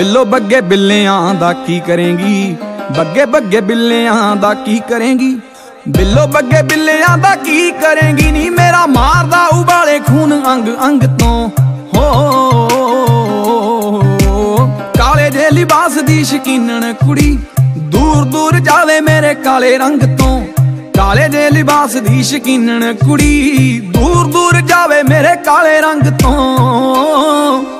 ਬਿੱਲੋ ਬੱਗੇ ਬਿੱਲਿਆਂ ਦਾ ਕੀ ਕਰੇਂਗੀ? ਬੱਗੇ ਬੱਗੇ ਬਿੱਲਿਆਂ ਦਾ ਕੀ ਕਰੇਂਗੀ? ਬਿੱਲੋ ਬੱਗੇ ਬਿੱਲਿਆਂ ਦਾ ਕੀ ਕਰੇਂਗੀ? ਨੀ ਮੇਰਾ ਮਾਰਦਾ ਉਬਾਲੇ ਖੂਨ ਅੰਗ ਅੰਗ ਤੋਂ। ਹੋ ਕਾਲੇ ਦੇ ਲਿਬਾਸ ਦੀ ਸ਼ਕੀਨਣ ਕੁੜੀ, ਦੂਰ ਦੂਰ ਜਾਵੇ ਮੇਰੇ ਕਾਲੇ ਰੰਗ ਤੋਂ। ਕਾਲੇ ਦੇ ਲਿਬਾਸ ਦੀ ਸ਼ਕੀਨਣ ਕੁੜੀ, ਦੂਰ ਦੂਰ ਜਾਵੇ ਮੇਰੇ ਕਾਲੇ ਰੰਗ ਤੋਂ।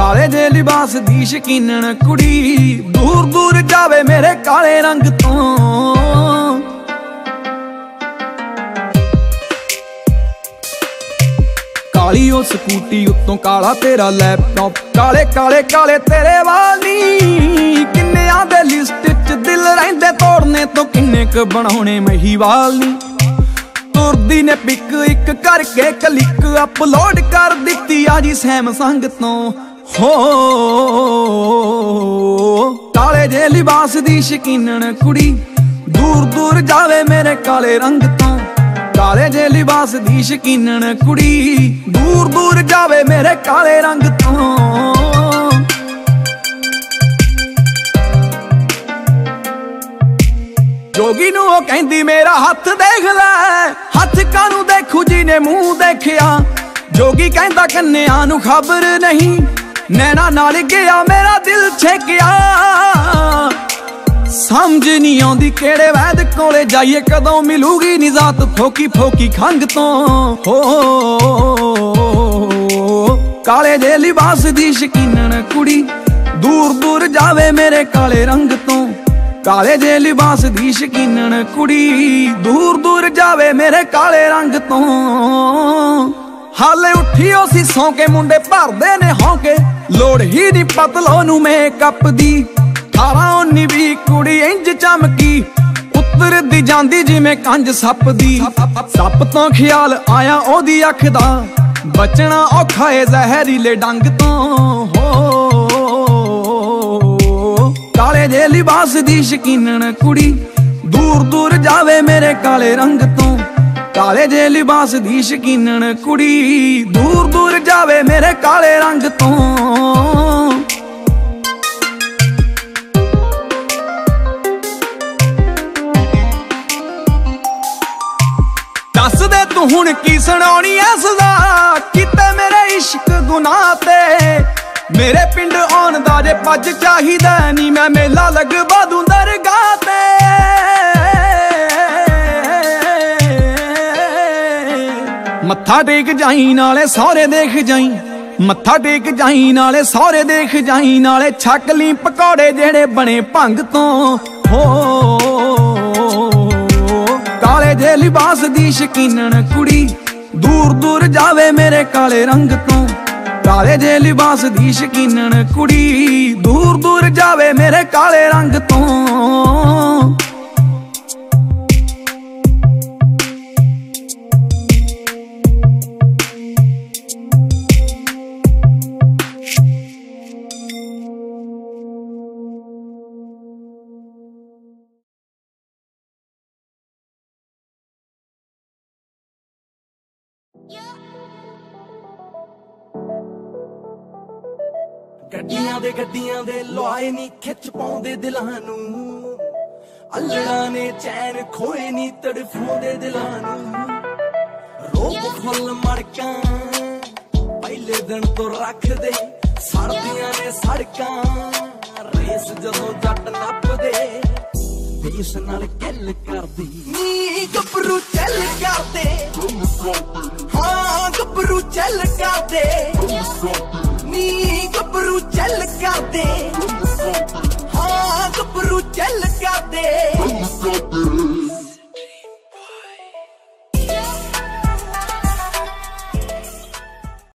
ਕਾਲੇ ਦੇ ਲਿਬਾਸ ਦੀ ਸ਼ਕੀਨਣ ਕੁੜੀ, ਦੂਰ ਦੂਰ ਜਾਵੇ ਮੇਰੇ ਕਾਲੇ ਰੰਗ ਤੋਂ। ਕਾਲੀ ਉਹ ਸਕੂਟੀ ਉੱਤੋਂ ਕਾਲਾ ਤੇਰਾ ਲੈਪਟਾਪ, ਕਾਲੇ ਕਾਲੇ ਕਾਲੇ ਤੇਰੇ ਵਾਲੀ ਕਿੰਨਿਆਂ ਦੇ ਲਿਸਟ 'ਚ ਦਿਲ ਰਹਿੰਦੇ ਤੋੜਨੇ ਤੋਂ ਕਿੰਨੇ ਕ ਬਣਾਉਣੇ ਮਹੀ ਵਾਲੀ ਤੁਰਦੀ ਨੇ ਪਿਕ ਇੱਕ ਕਰਕੇ ਕਲਿੱਕ ਅਪਲੋਡ ਕਰ ਦਿੱਤੀ ਆ ਜੀ ਸੈਮਸੰਗ ਤੋਂ। ਹੋ ਕਾਲੇ ਜੇ ਲਿਬਾਸ ਦੀ ਸ਼ਕੀਨਣ ਕੁੜੀ, ਦੂਰ ਦੂਰ ਜਾਵੇ ਮੇਰੇ ਕਾਲੇ ਰੰਗ ਤੋਂ। ਕਾਲੇ ਜੇ ਲਿਬਾਸ ਦੀ ਸ਼ਕੀਨਣ ਕੁੜੀ, ਦੂਰ ਦੂਰ ਜਾਵੇ ਮੇਰੇ ਕਾਲੇ ਰੰਗ ਤੋਂ। ਜੋਗੀ ਨੂੰ ਉਹ ਕਹਿੰਦੀ, ਮੇਰਾ ਹੱਥ ਦੇਖ ਲੈ, ਹੱਥ ਕਾਨੂੰ ਦੇਖੂ ਜੀ ਨੇ ਮੂੰਹ ਦੇਖਿਆ? ਜੋਗੀ ਕਹਿੰਦਾ, ਕੰਨਿਆਂ ਨੂੰ ਖਬਰ ਨਹੀਂ ਨੈਣਾ ਨਾਲ ਗਿਆ, ਮੇਰਾ ਦਿਲ ਛੇਕਿਆ। ਸਮਝ ਨਹੀਂ ਆਉਂਦੀ ਕਿਹੜੇ ਵੈਦ ਕੋਲੇ ਜਾਈਏ, ਕਦੋਂ ਮਿਲੂਗੀ ਨਿਜ਼ਾਤ ਫੋਕੀ ਫੋਕੀ ਖੰਗ ਤੋਂ। ਹੋ, ਕਾਲੇ ਦੇ ਲਿਬਾਸ ਦੀ ਸ਼ਕੀਨਣ ਕੁੜੀ, ਦੂਰ ਦੂਰ ਜਾਵੇ ਮੇਰੇ ਕਾਲੇ ਰੰਗ ਤੋਂ। ਕਾਲੇ ਦੇ ਲਿਬਾਸ ਦੀ ਸ਼ਕੀਨਣ ਕੁੜੀ, ਦੂਰ ਦੂਰ ਜਾਵੇ ਮੇਰੇ ਕਾਲੇ ਰੰਗ ਤੋਂ। ਹਾਲੇ ਉੱਠੀ ਉਹ ਸੀ ਮੁੰਡੇ ਭਰਦੇ ਨੇ ਹੌਂਕੇ। ਲੋੜ ਹੀ ਨਹੀਂ ਪਤਲੋ ਨੂੰ ਮੇਕਅਪ ਦੀ। 18 19 ਵੀ ਕੁੜੀ ਇੰਜ ਚਮਕੀ। ਉਤਰਦੀ ਜਾਂਦੀ ਜਿਵੇਂ ਕੰਜ ਸੱਪ ਦੀ। ਸੱਪ ਤੋਂ ਖਿਆਲ ਆਇਆ ਉਹਦੀ ਅੱਖ ਦਾ। ਬਚਣਾ ਔਖਾ ਏ ਜ਼ਹਿਰੀਲੇ ਡੰਗ ਤੋਂ। ਹੋ। ਕਾਲੇ ਦੇ ਲਿਬਾਸ ਦੀ ਸ਼ਕੀਨਣ ਕੁੜੀ। ਦੂਰ ਦੂਰ ਜਾਵੇ ਮੇਰੇ ਕਾਲੇ ਰੰਗ ਤੋਂ। ਕਾਲੇ ਜੇ ਲਿਬਾਸ ਦੀ ਸ਼ਕੀਨਣ ਕੁੜੀ, ਦੂਰ ਦੂਰ ਜਾਵੇ ਮੇਰੇ ਕਾਲੇ ਰੰਗ ਤੋਂ। ਦੱਸ ਦੇ ਤੂੰ ਹੁਣ ਕੀ ਸੁਣਾਉਣੀ ਐ ਸਜ਼ਾ ਕਿਤੇ ਮੇਰੇ ਇਸ਼ਕ ਗੁਨਾਹ ਤੇ। ਮੇਰੇ ਪਿੰਡ ਆਉਣ ਦਾ ਜੇ ਪੱਜ ਚਾਹੀਦਾ ਨਹੀਂ ਮੈਂ ਮੇਲਾ ਲਗਵਾ ਦੂੰ ਦਰਗਾਹ ਤੇ। ਮੱਥਾ ਟੇਕ ਜਾਈ, ਨਾਲੇ ਸਹੁਰੇ ਦੇਖ ਜਾਈ। ਮੱਥਾ ਟੇਕ ਜਾਈ, ਨਾਲੇ ਸਹੁਰੇ ਦੇਖ ਜਾਈ, ਨਾਲੇ ਛੱਕ ਲਈ ਪਕੌੜੇ ਜਿਹੜੇ ਬਣੇ ਭੰਗ ਤੋਂ। ਹੋ, ਕਾਲੇ ਦੇ ਲਿਬਾਸ ਦੀ ਸ਼ਕੀਨਣ ਕੁੜੀ, ਦੂਰ ਦੂਰ ਜਾਵੇ ਮੇਰੇ ਕਾਲੇ ਰੰਗ ਤੋਂ। ਕਾਲੇ ਜੇ ਲਿਬਾਸ ਦੀ ਸ਼ਕੀਨਣ ਕੁੜੀ, ਦੂਰ ਦੂਰ ਜਾਵੇ ਮੇਰੇ ਕਾਲੇ ਰੰਗ ਤੋਂ। ਗੱਡੀਆਂ ਦੇ ਗੱਡੀਆਂ ਦੇ ਲੋਏ ਨਹੀਂ ਖਿੱਚ ਪਾਉਂਦੇ ਦਿਲਾਂ ਨੂੰ। ਅਲੜਾ ਨੇ ਚੈਨ ਖੋਏ ਨਹੀਂ ਤੜਫਾਉਂਦੇ ਦਿਲਾਂ ਨੂੰ। ਰੋਕ ਫੁੱਲ ਮੜਕਾਂ, ਪਹਿਲੇ ਦਿਨ ਤੋਂ ਰੱਖਦੇ ਸੜਦੀਆਂ ਨੇ ਸੜਕਾਂ, ਰੇਸ ਜਦੋਂ ਜੱਟ ਨੱਪਦੇ, ਦੇਸ ਨਾਲ ਗੱਲ ਕਰਦੀ। ਨੀ ਗੱਭਰੂ ਚੱਲ ਕਰਦੇ। ਚੱਲ ਕਾਦੇ? ਨੀ ਗੱਭਰੂ ਚੱਲ ਕਾਦੇ? ਹਾਂ ਗੱਭਰੂ ਚੱਲ ਕਾਦੇ?